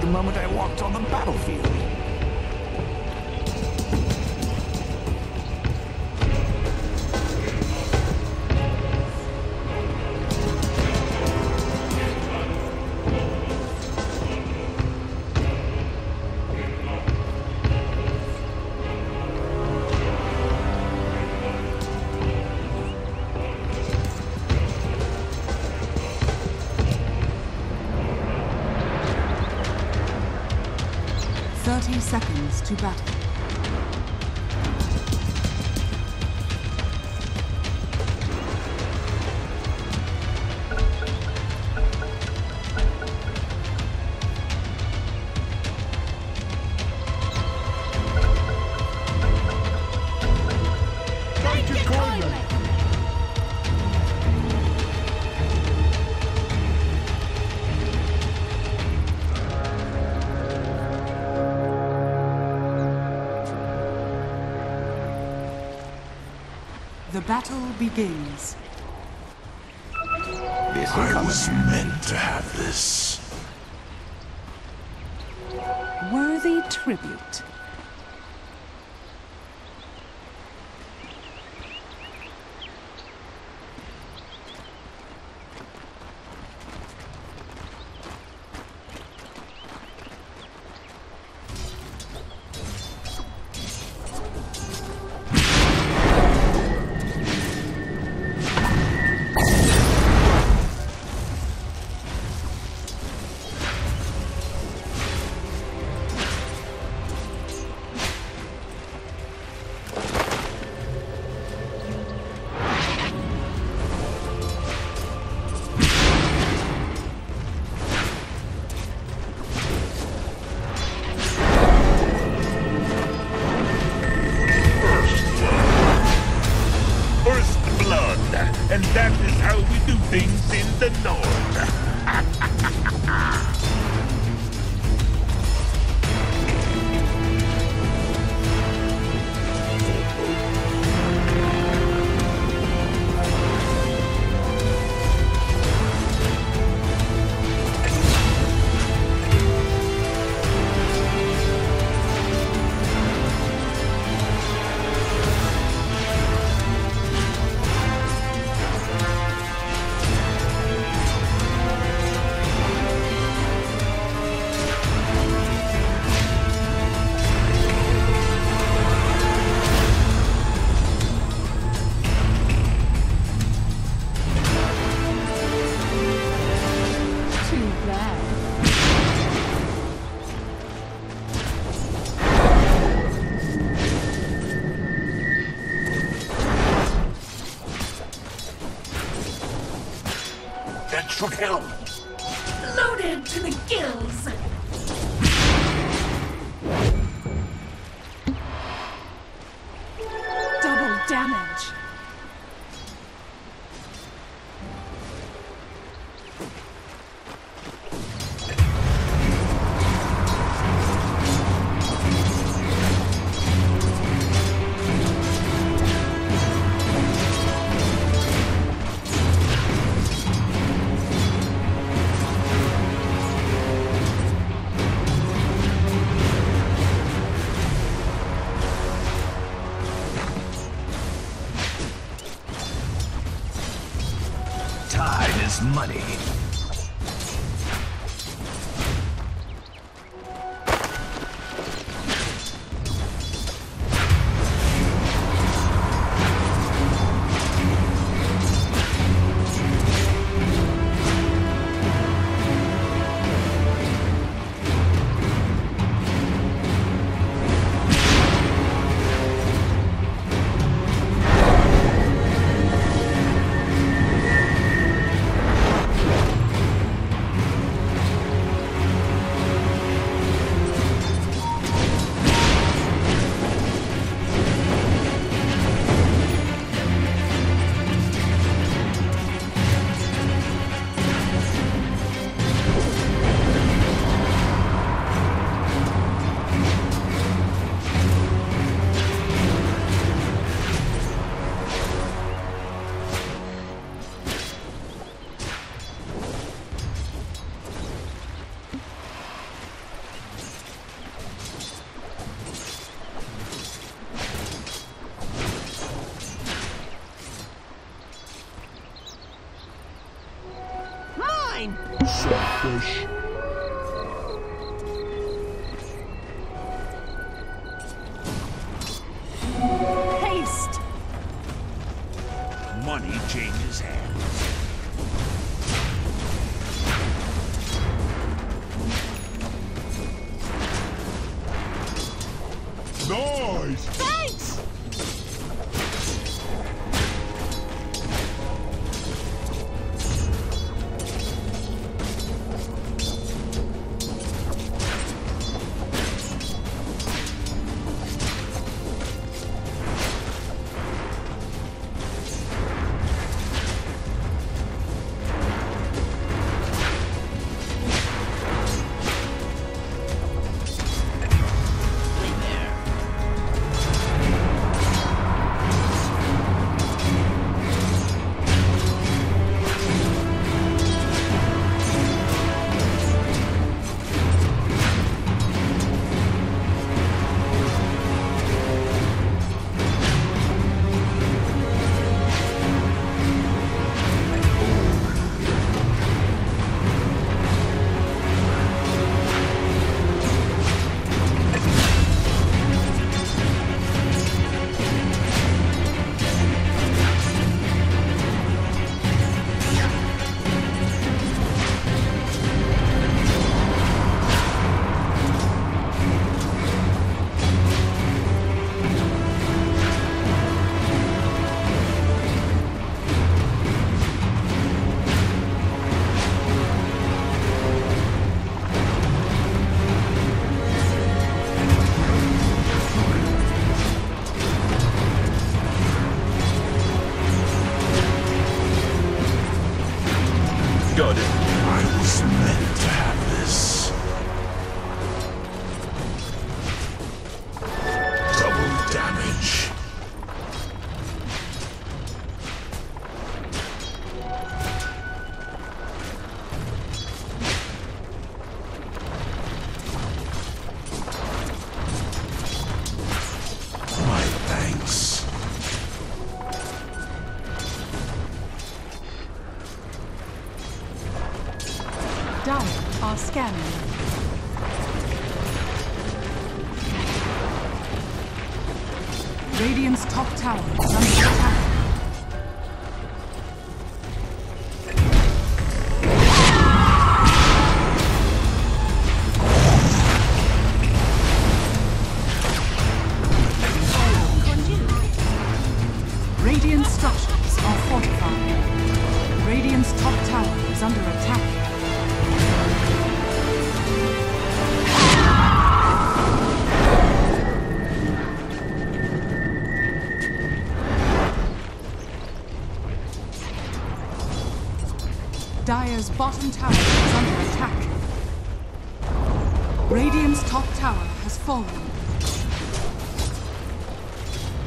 the moment I walked on the battlefield. To battle. The battle begins. This I was meant to have this. Worthy tribute. And that is how we do things in the North. money.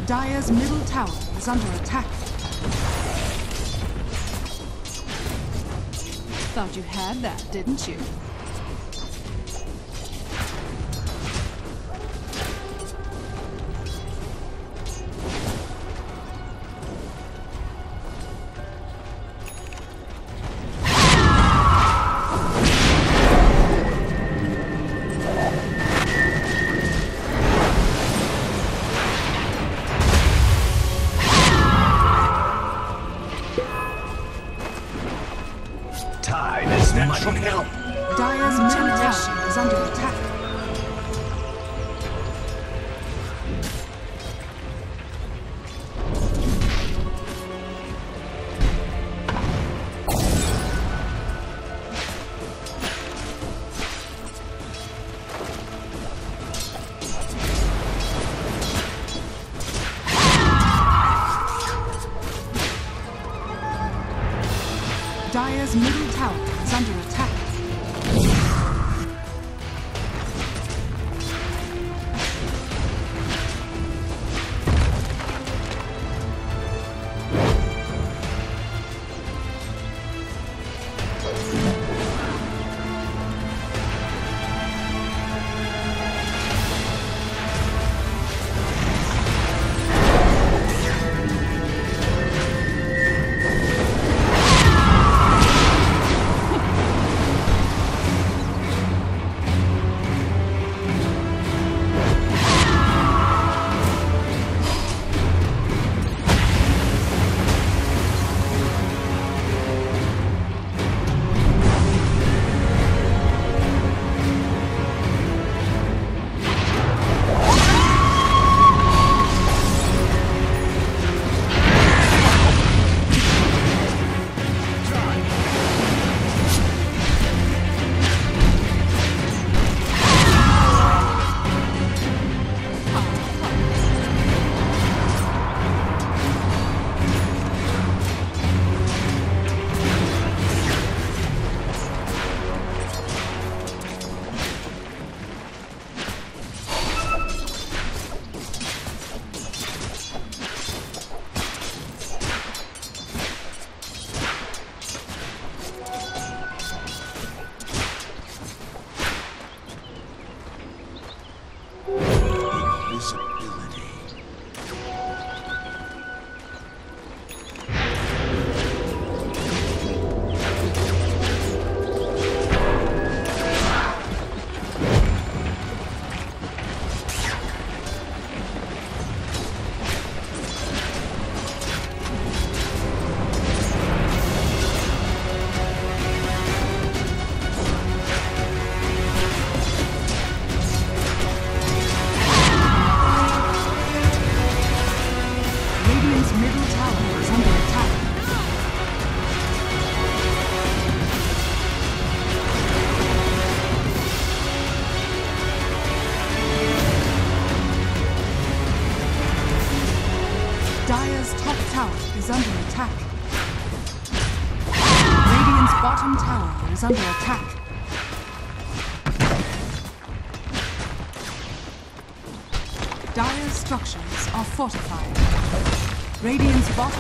Dire's middle tower is under attack. Thought you had that, didn't you? natural help. Dire's middle is under attack.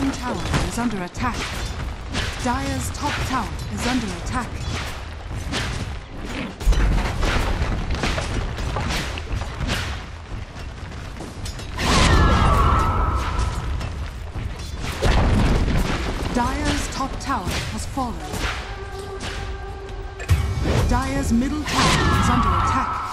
Bottom tower is under attack. Dire's top tower is under attack. Dire's top tower has fallen. Dire's middle tower is under attack.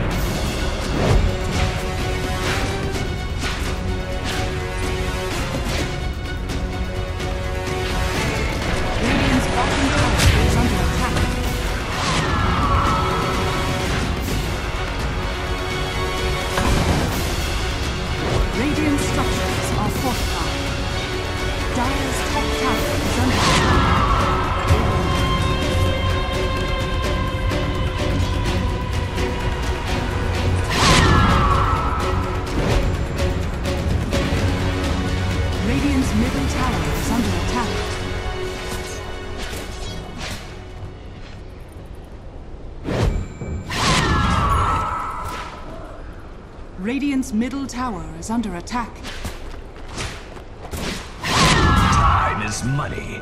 Middle tower is under attack. Time is money.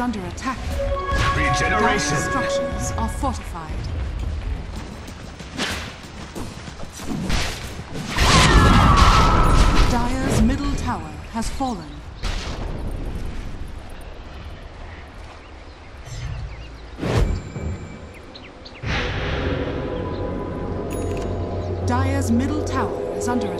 Is under attack. Regeneration. structures are fortified. Dire's middle tower has fallen. Dire's middle tower is under attack.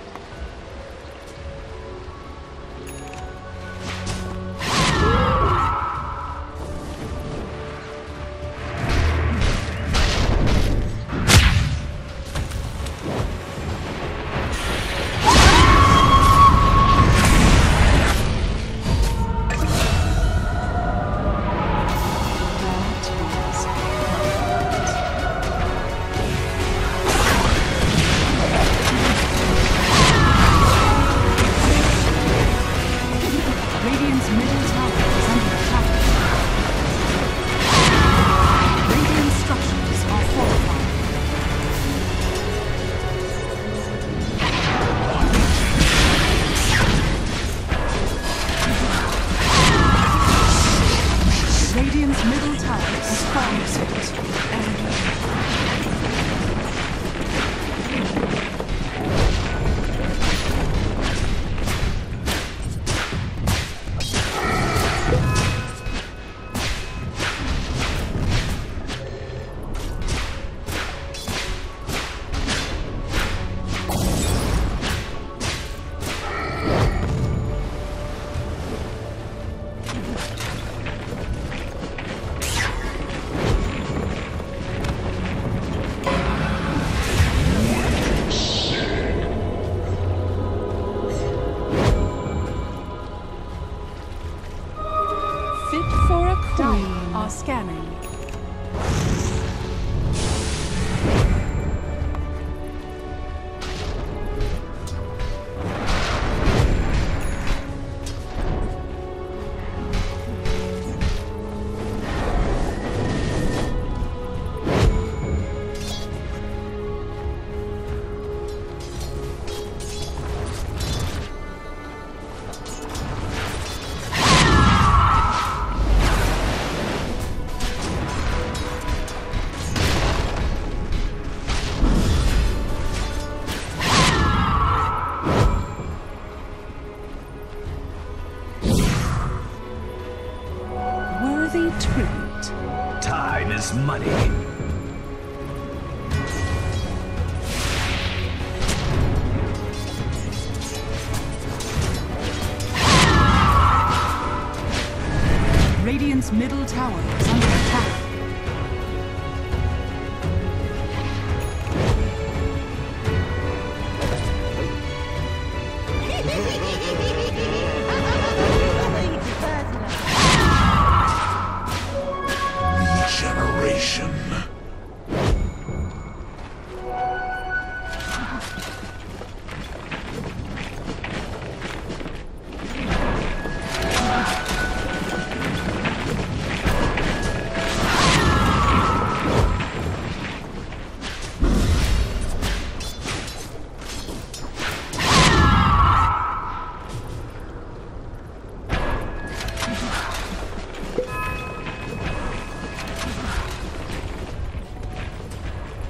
Worthy tribute. Time is money.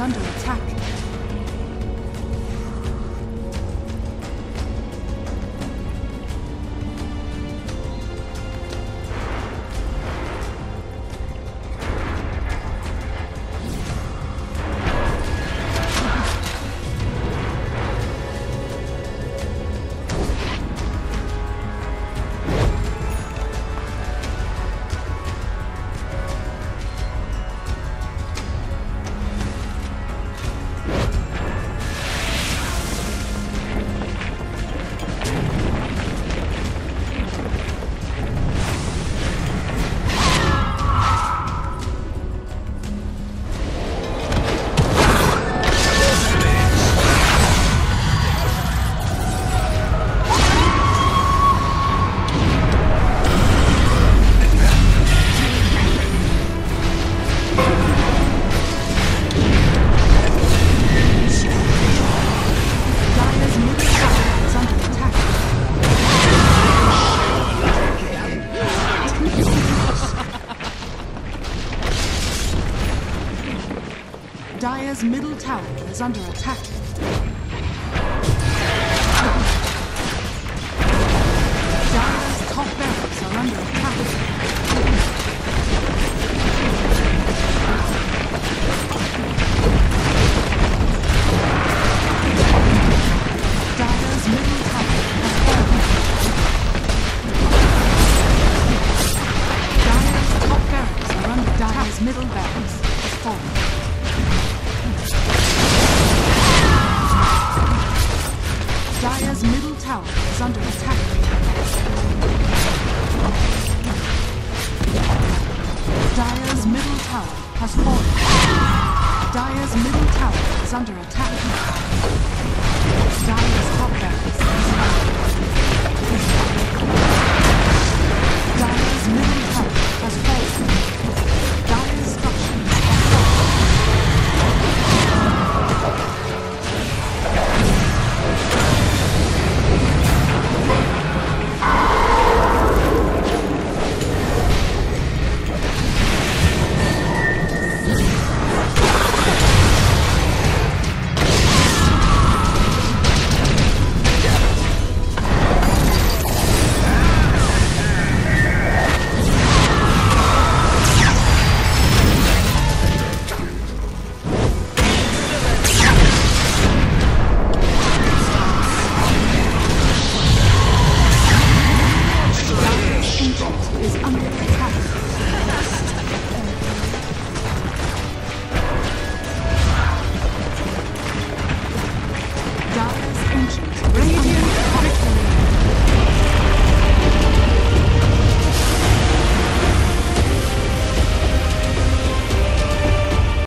Under under